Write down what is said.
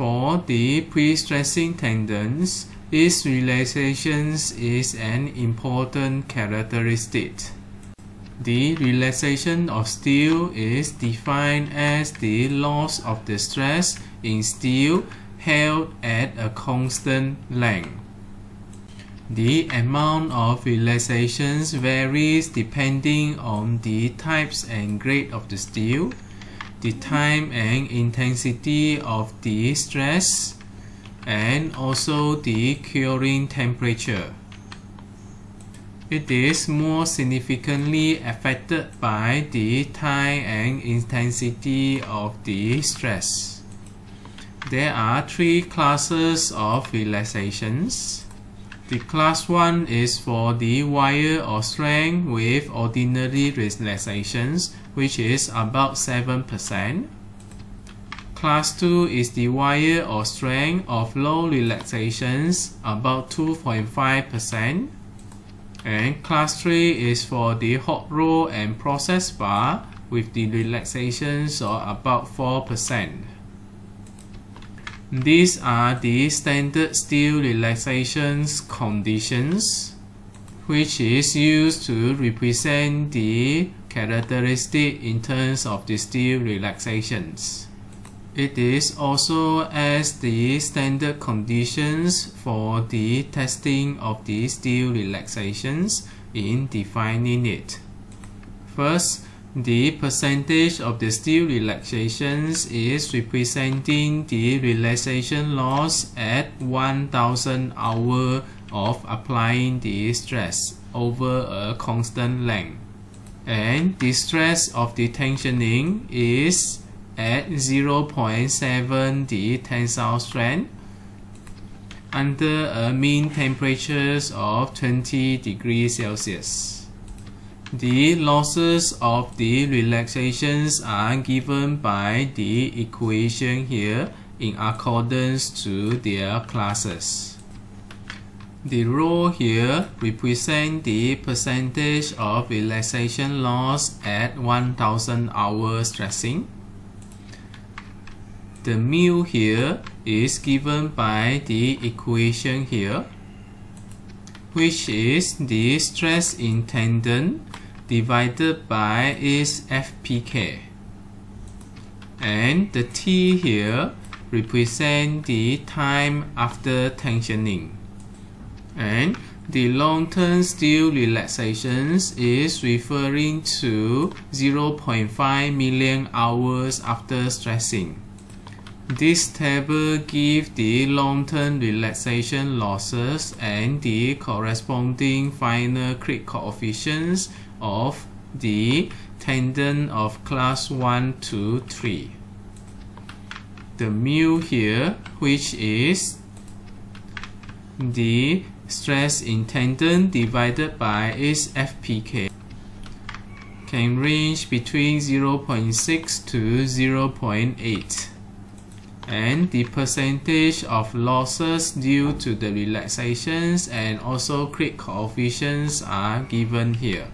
For the pre-stressing tendons, its relaxation is an important characteristic. The relaxation of steel is defined as the loss of the stress in steel held at a constant length. The amount of relaxations varies depending on the types and grade of the steel, the time and intensity of the stress, and also the curing temperature. It is more significantly affected by the time and intensity of the stress. There are three classes of relaxations. The class 1 is for the wire or strand with ordinary relaxations, which is about 7%. Class 2 is the wire or strand of low relaxations, about 2.5%. And class 3 is for the hot roll and process bar with the relaxations of about 4%. These are the standard steel relaxations conditions, which is used to represent the characteristic in terms of the steel relaxations. It is also as the standard conditions for the testing of the steel relaxations in defining it. First, the percentage of the steel relaxations is representing the relaxation loss at 1000 hours of applying the stress over a constant length. And the stress of the tensioning is at 0.7 the tensile strength under a mean temperatures of 20 degrees Celsius. The losses of the relaxations are given by the equation here in accordance to their classes. The rho here represent the percentage of relaxation loss at 1000 hours stressing. The mu here is given by the equation here, which is the stress in tendon divided by its FPK. And the T here represent the time after tensioning. And the long-term steel relaxations is referring to 0.5 million hours after stressing. This table gives the long-term relaxation losses and the corresponding final creep coefficients of the tendon of class 1 to 3. The mu here, which is the stress in tendon divided by its FPK, can range between 0.6 to 0.8 and the percentage of losses due to the relaxations and also creep coefficients are given here.